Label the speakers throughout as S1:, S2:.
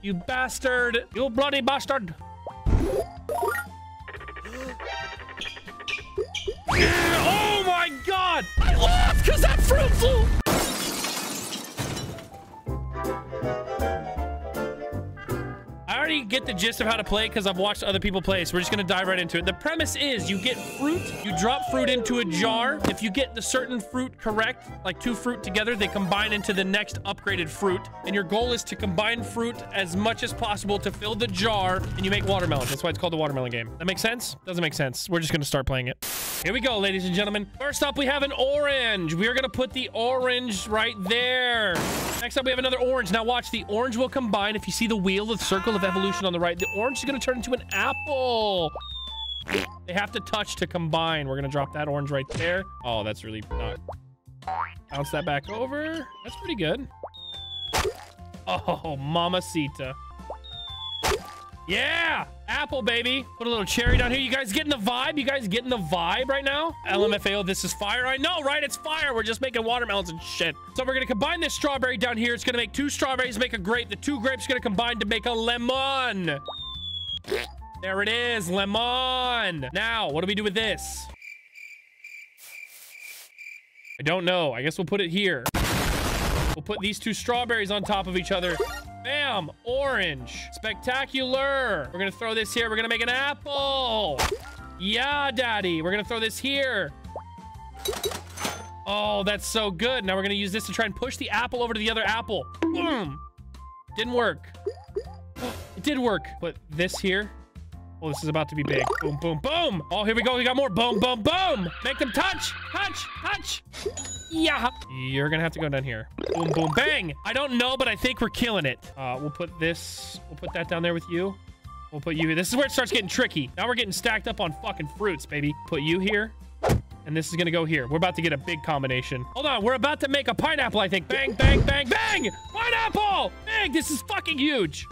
S1: You bastard! You bloody bastard! oh my god! I lost because that fruit flew! Already get the gist of how to play because I've watched other people play, so we're just gonna dive right into it. The premise is you get fruit, you drop fruit into a jar. If you get the certain fruit correct, like two fruit together, they combine into the next upgraded fruit. And your goal is to combine fruit as much as possible to fill the jar, and you make watermelons. That's why it's called the watermelon game. That makes sense? Doesn't make sense. We're just gonna start playing it. Here we go, ladies and gentlemen. First up, we have an orange. We are gonna put the orange right there. Next up, we have another orange. Now watch, the orange will combine. If you see the wheel, the circle of evolution on the right, the orange is going to turn into an apple. They have to touch to combine. We're going to drop that orange right there. Oh, that's really not... Bounce that back over. That's pretty good. Oh, mamacita. Yeah! Apple, baby. Put a little cherry down here. You guys getting the vibe? You guys getting the vibe right now? LMFAO, this is fire. I know, right? It's fire. We're just making watermelons and shit. So we're going to combine this strawberry down here. It's going to make two strawberries, make a grape. The two grapes going to combine to make a lemon. There it is. Lemon. Now, what do we do with this? I don't know. I guess we'll put it here. We'll put these two strawberries on top of each other. Bam! Orange. Spectacular. We're gonna throw this here. We're gonna make an apple. Yeah, daddy. We're gonna throw this here. Oh, that's so good. Now we're gonna use this to try and push the apple over to the other apple. Boom. Didn't work. It did work. Put this here. Oh, this is about to be big. Boom, boom, boom. Oh, here we go. We got more. Boom, boom, boom. Make them touch, touch, touch. Yeah. You're gonna have to go down here. Boom, boom, bang. I don't know, but I think we're killing it. Uh, we'll put this, we'll put that down there with you. We'll put you here. This is where it starts getting tricky. Now we're getting stacked up on fucking fruits, baby. Put you here. And this is gonna go here. We're about to get a big combination. Hold on, we're about to make a pineapple, I think. Bang, bang, bang, bang! Pineapple! Bang, this is fucking huge.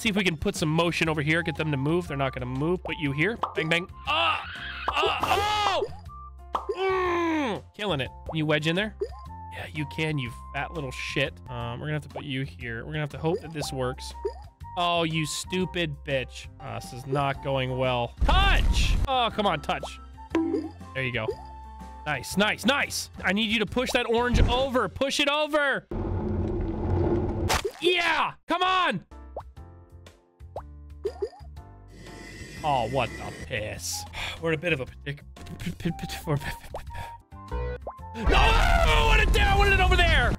S1: See if we can put some motion over here. Get them to move. They're not gonna move. Put you here. Bang, bang. Ah! Ah! Oh! Mm! Killing it. Can you wedge in there? Yeah, you can, you fat little shit. Um, we're gonna have to put you here. We're gonna have to hope that this works. Oh, you stupid bitch. Uh, this is not going well. Touch! Oh, come on, touch. There you go. Nice, nice, nice. I need you to push that orange over. Push it over. Yeah! Come on! Oh, what the piss. We're in a bit of a particular... No! I wanted it there! I wanted it over there!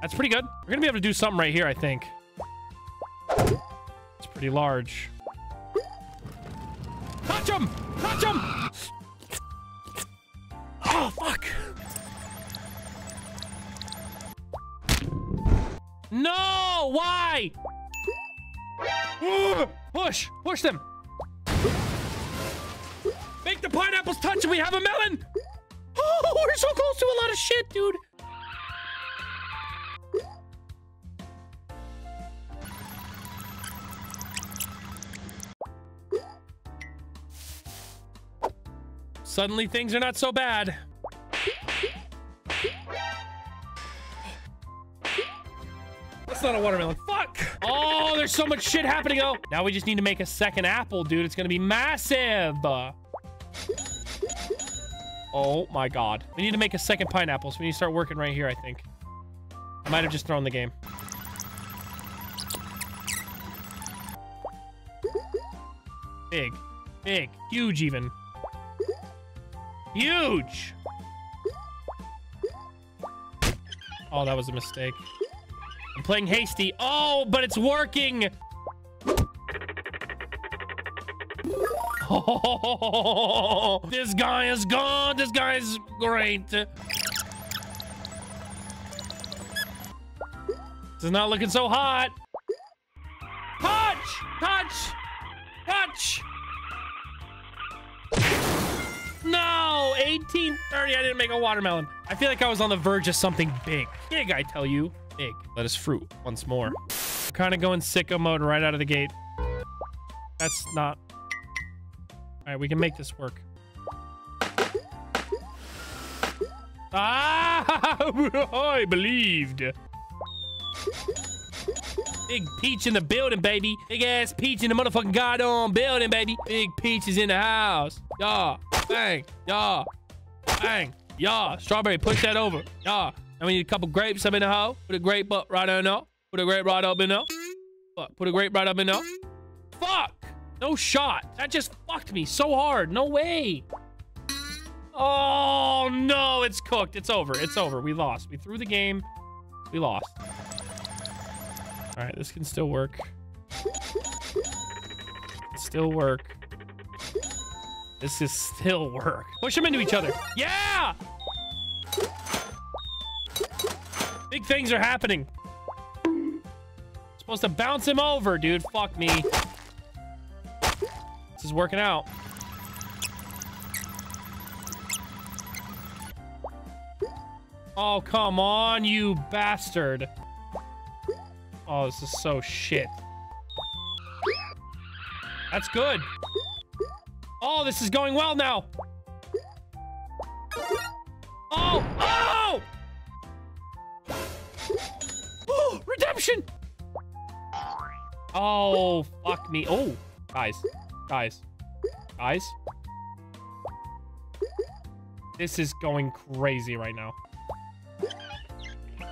S1: That's pretty good. We're gonna be able to do something right here, I think. It's pretty large. Touch him! Touch him! Oh, fuck! No! Why? Oh, Push! Push them! Make the pineapples touch and we have a melon! Oh, we're so close to a lot of shit, dude! Suddenly things are not so bad. That's not a watermelon. Fuck! Oh, there's so much shit happening, though. Now we just need to make a second apple, dude. It's gonna be massive. Oh my god. We need to make a second pineapple, so we need to start working right here, I think. I might have just thrown the game. Big. Big. Huge, even. Huge! Oh, that was a mistake. Playing hasty. Oh, but it's working! Oh, this guy is gone. This guy is great. This is not looking so hot. Touch! Touch! Touch! No! 1830. I didn't make a watermelon. I feel like I was on the verge of something big. Big, I tell you. Big. Let us fruit once more. We're Kind of going sicko mode right out of the gate. That's not... All right, we can make this work. Ah, I believed. Big Peach in the building, baby. Big ass Peach in the motherfucking goddamn building, baby. Big Peach is in the house. Y'all, Bang. y'all, Bang. y'all. Strawberry, push that over. Yeah. And we need a couple grapes up in the hole. Put a grape up right in there. Put a grape right up in there. Fuck. Put a grape right up in there. Fuck. No shot. That just fucked me so hard. No way. Oh, no. It's cooked. It's over. It's over. We lost. We threw the game. We lost. All right, this can still work. Still work. This is still work. Push them into each other. Yeah! Big things are happening. Supposed to bounce him over, dude. Fuck me. This is working out. Oh, come on, you bastard. Oh, this is so shit. That's good. Oh, this is going well now. Oh, fuck me. Oh, guys, guys, guys. This is going crazy right now.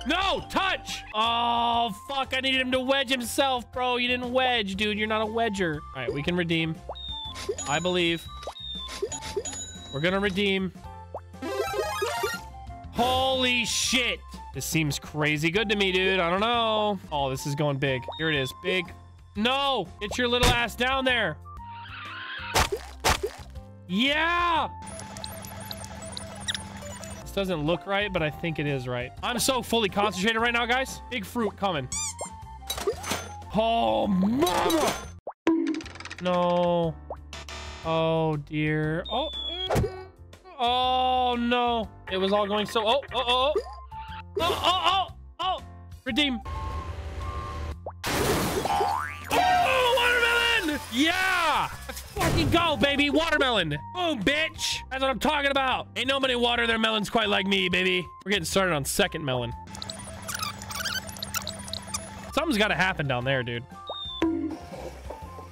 S1: No, touch! Oh, fuck. I needed him to wedge himself, bro. You didn't wedge, dude. You're not a wedger. All right, we can redeem. I believe. We're gonna redeem. Holy shit. This seems crazy good to me, dude. I don't know. Oh, this is going big. Here it is. Big. No! Get your little ass down there. Yeah! This doesn't look right, but I think it is right. I'm so fully concentrated right now, guys. Big fruit coming. Oh, mama! No. Oh, dear. Oh. Oh, no. It was all going so... Oh, oh, oh. Oh, oh, oh, oh. oh. Redeem. Yeah! Let's fucking go, baby. Watermelon. Boom, bitch. That's what I'm talking about. Ain't nobody water their melons quite like me, baby. We're getting started on second melon. Something's got to happen down there, dude.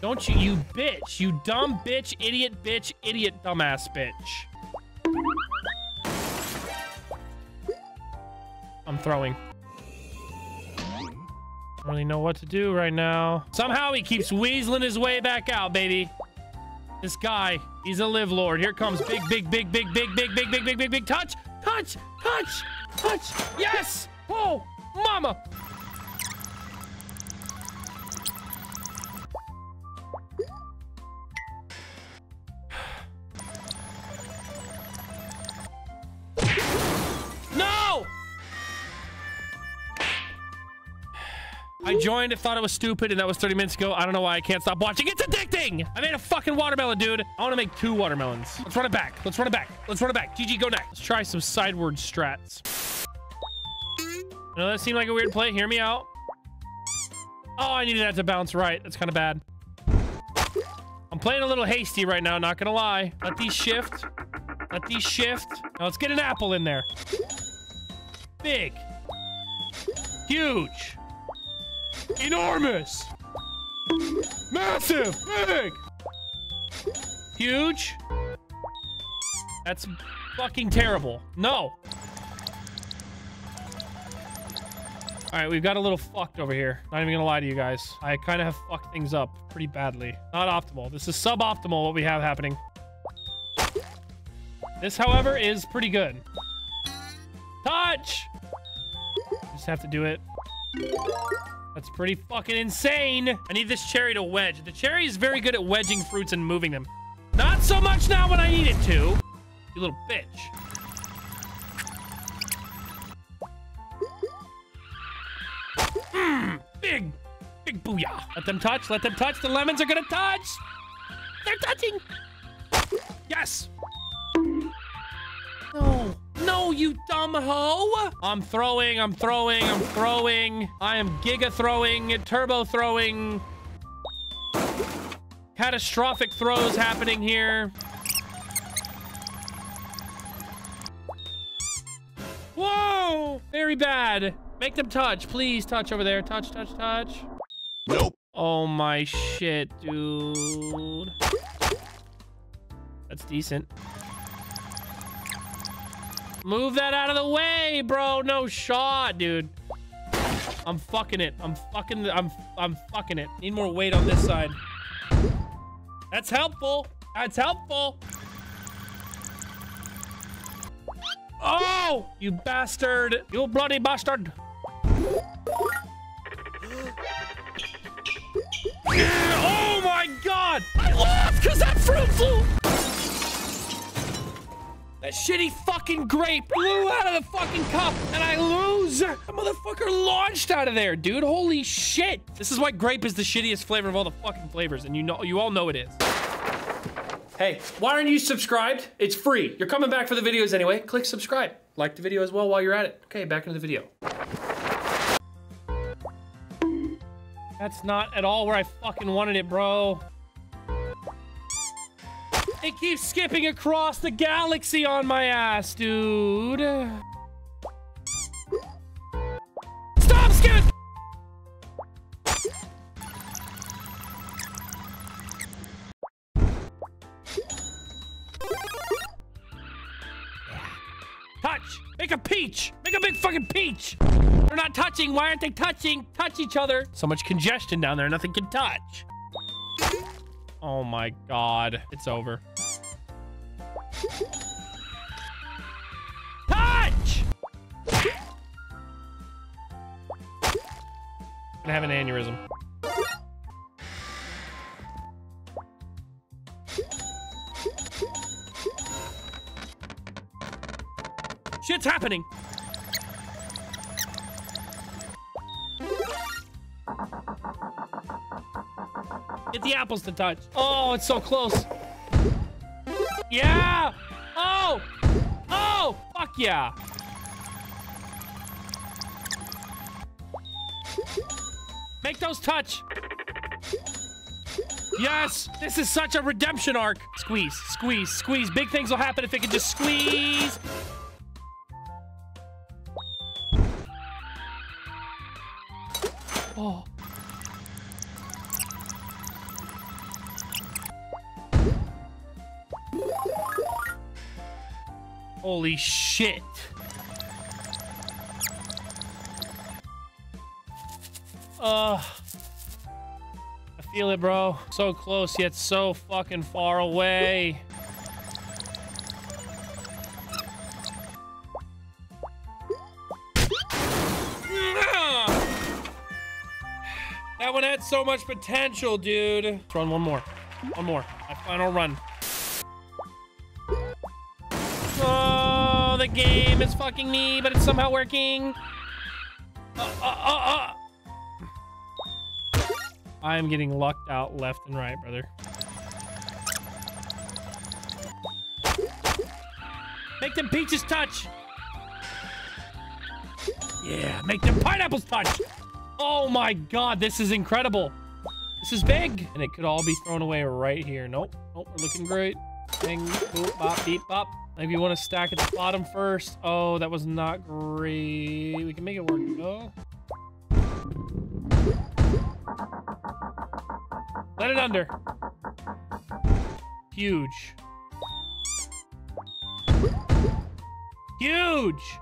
S1: Don't you, you bitch. You dumb bitch, idiot bitch, idiot dumbass bitch. I'm throwing. Don't really know what to do right now. Somehow he keeps weaseling his way back out, baby. This guy, he's a live lord. Here comes big, big, big, big, big, big, big, big, big, big, big touch, touch, touch, touch. Yes. Oh, mama. I joined thought it was stupid, and that was 30 minutes ago. I don't know why I can't stop watching. It's addicting! I made a fucking watermelon, dude. I want to make two watermelons. Let's run it back. Let's run it back. Let's run it back. GG, go next. Let's try some sideward strats. I know that seemed like a weird play. Hear me out. Oh, I needed that to bounce right. That's kind of bad. I'm playing a little hasty right now, not gonna lie. Let these shift. Let these shift. Now let's get an apple in there. Big. Huge. Enormous. Massive. Big. Huge. That's fucking terrible. No. All right, we've got a little fucked over here. Not even gonna lie to you guys. I kind of have fucked things up pretty badly. Not optimal. This is suboptimal what we have happening. This, however, is pretty good. Touch! Just have to do it. That's pretty fucking insane. I need this cherry to wedge. The cherry is very good at wedging fruits and moving them. Not so much now when I need it to. You little bitch. Mmm, big, big booyah. Let them touch, let them touch. The lemons are gonna touch. They're touching. Yes. No. No, you dumb hoe. I'm throwing, I'm throwing, I'm throwing. I am giga throwing, turbo throwing. Catastrophic throws happening here. Whoa! Very bad. Make them touch. Please touch over there. Touch, touch, touch.
S2: Nope.
S1: Oh my shit, dude. That's decent. Move that out of the way, bro. No shot, dude. I'm fucking it. I'm fucking I'm I'm fucking it. Need more weight on this side. That's helpful. That's helpful. Oh, you bastard. You bloody bastard. oh my god! I lost because that fruit flew! That shitty fucking grape blew out of the fucking cup and I lose! That motherfucker launched out of there, dude. Holy shit! This is why grape is the shittiest flavor of all the fucking flavors, and you know you all know it is. Hey, why aren't you subscribed? It's free. You're coming back for the videos anyway. Click subscribe. Like the video as well while you're at it. Okay, back into the video. That's not at all where I fucking wanted it, bro. It keeps skipping across the galaxy on my ass, dude. Stop skipping! Touch! Make a peach! Make a big fucking peach! They're not touching. Why aren't they touching? Touch each other. So much congestion down there. Nothing can touch. Oh my god. It's over. Touch! Gonna have an aneurysm. Shit's happening. Get the apples to touch. Oh, it's so close. Yeah! Oh! Oh! Fuck yeah! Make those touch! Yes! This is such a redemption arc! Squeeze, squeeze, squeeze. Big things will happen if it can just squeeze! Oh. Holy shit. Uh, I feel it, bro. So close, yet so fucking far away. That one had so much potential, dude. Let's run one more. One more. My final run. The game is fucking me, but it's somehow working. Uh, uh, uh, uh. I am getting lucked out left and right, brother. Make them peaches touch. Yeah, make them pineapples touch. Oh my god, this is incredible. This is big. And it could all be thrown away right here. Nope. Nope, we're looking great. Bing, boop, bop, beep, bop. Maybe you want to stack at the bottom first. Oh, that was not great. We can make it work, though. Let it under. Huge. Huge!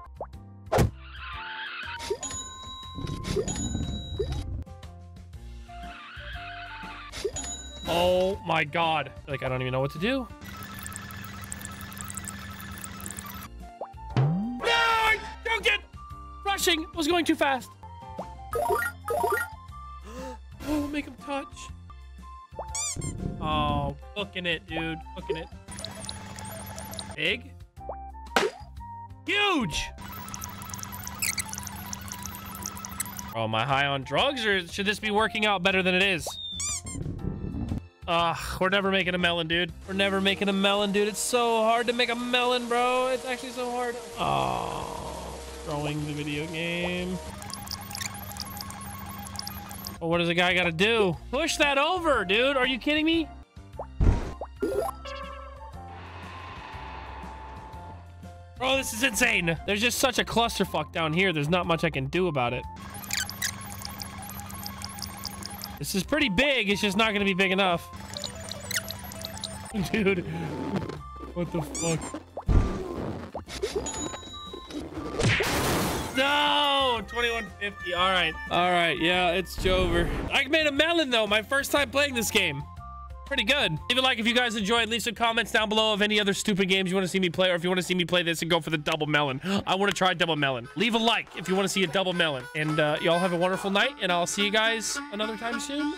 S1: Oh my god. Like, I don't even know what to do. Rushing. I was going too fast. Oh, make him touch. Oh, cooking it, dude. Cooking it. Big. Huge! Oh, am I high on drugs or should this be working out better than it is? Ugh, we're never making a melon, dude. We're never making a melon, dude. It's so hard to make a melon, bro. It's actually so hard. Oh, throwing the video game. Well, what does a guy got to do? Push that over, dude. Are you kidding me? Bro, Oh, this is insane. There's just such a clusterfuck down here. There's not much I can do about it. This is pretty big. It's just not going to be big enough. Dude. What the fuck? No! 2150. All right. All right. Yeah, it's Jover. I made a melon, though. My first time playing this game. Pretty good. Leave a like if you guys enjoyed. Leave some comments down below of any other stupid games you want to see me play or if you want to see me play this and go for the double melon. I want to try double melon. Leave a like if you want to see a double melon. And uh, y'all have a wonderful night, and I'll see you guys another time soon.